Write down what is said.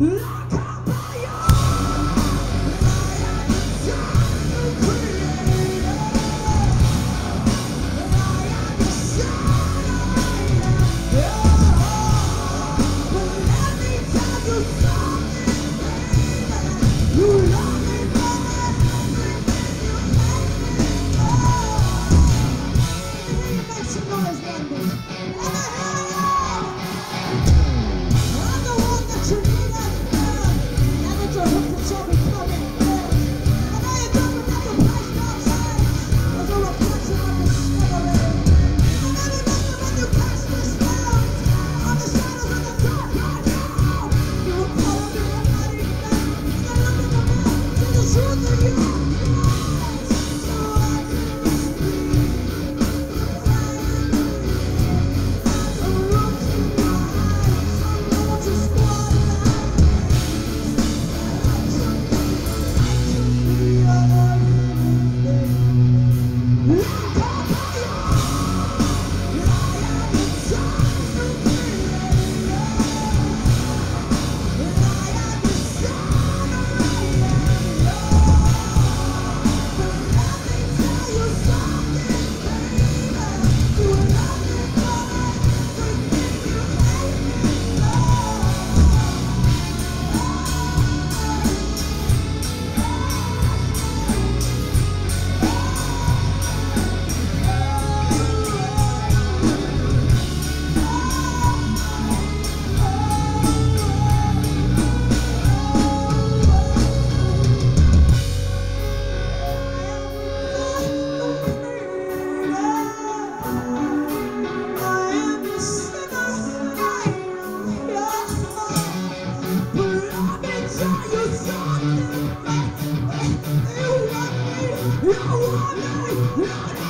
Hmm? You want me. You want me.